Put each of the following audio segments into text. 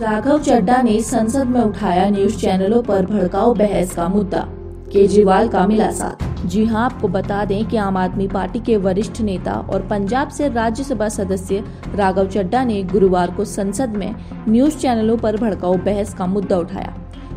राघव चड्डा ने संसद में उठाया न्यूज़ चैनलों पर भड़काऊ बहस का मुद्दा, केजरीवाल का मिला साथ। जी हाँ, आपको बता दें कि आम आदमी पार्टी के वरिष्ठ नेता और पंजाब से राज्यसभा सदस्य राघव चड्डा ने गुरुवार को संसद में न्यूज़ चैनलों पर भड़काऊ बहस का मुद्दा उठाया।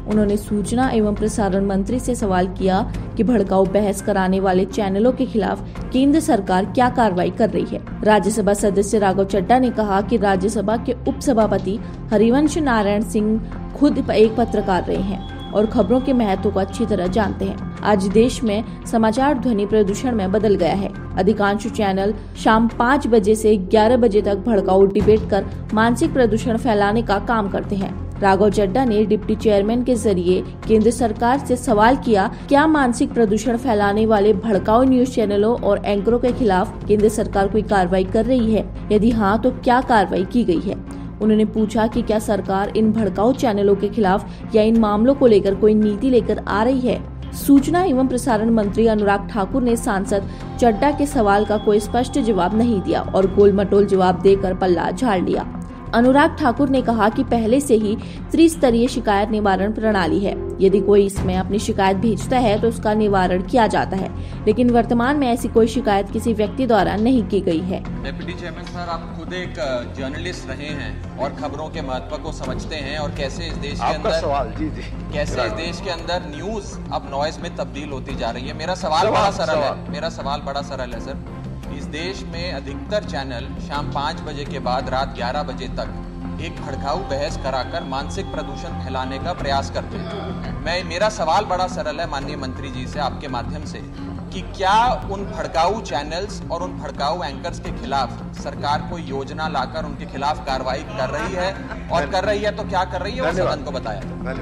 उन्होंने सूचना एवं प्रसारण मंत्री से सवाल किया कि भड़काऊ बहस कराने वाले चैनलों के खिलाफ केंद्र सरकार क्या कार्रवाई कर रही है? राज्यसभा सदस्य राघव चड्डा ने कहा कि राज्यसभा के उप सभापति हरिवंश नारायण सिंह खुद एक पत्रकार रहे हैं और खबरों के महत्व को अच्छी तरह जानते हैं। आज देश में समाचार ध्वनि प्रदूषण में बदल गया है। अधिकांश चैनल शाम पाँच बजे से ग्यारह बजे तक भड़काऊ डिबेट कर मानसिक प्रदूषण फैलाने का काम करते हैं। राघव चड्डा ने डिप्टी चेयरमैन के ज़रिए केंद्र सरकार से सवाल किया, क्या मानसिक प्रदूषण फैलाने वाले भड़काऊ न्यूज़ चैनलों और एंकरों के खिलाफ केंद्र सरकार कोई कार्रवाई कर रही है? यदि हाँ तो क्या कार्रवाई की गई है? उन्होंने पूछा कि क्या सरकार इन भड़काऊ चैनलों के खिलाफ या इन मामलों को लेकर कोई नीति लेकर आ रही है? सूचना एवं प्रसारण मंत्री अनुराग ठाकुर ने सांसद चड्डा के सवाल का कोई स्पष्ट जवाब नहीं दिया और गोल मटोल जवाब देकर पल्ला झाड़ लिया। अनुराग ठाकुर ने कहा कि पहले से ही त्रिस्तरीय शिकायत निवारण प्रणाली है। यदि कोई इसमें अपनी शिकायत भेजता है तो उसका निवारण किया जाता है। लेकिन वर्तमान में ऐसी कोई शिकायत किसी व्यक्ति द्वारा नहीं की गई है। डेप्यूटी चेयरमैन सर आप खुद एक जर्नलिस्ट रहे हैं और खबरों के महत्व को समझते हैं और कैसे इस देश के अंदर सवाल जी जी। कैसे इस देश के अंदर न्यूज़ अब नॉइज़ में तब्दील होती जा रही है? मेरा सवाल बड़ा सरल है। मेरा सवाल बड़ा सरल है सर। देश में अधिकतर चैनल शाम पाँच बजे के बाद रात ग्यारह बजे तक एक भड़काऊ बहस कराकर मानसिक प्रदूषण फैलाने का प्रयास करते हैं। मैं मेरा सवाल बड़ा सरल है माननीय मंत्री जी से आपके माध्यम से कि क्या उन भड़काऊ चैनल्स और उन भड़काऊ एंकर्स के खिलाफ सरकार कोई योजना लाकर उनके खिलाफ कार्रवाई कर रही है? और कर रही है तो क्या कर रही है? वो सदन को बताया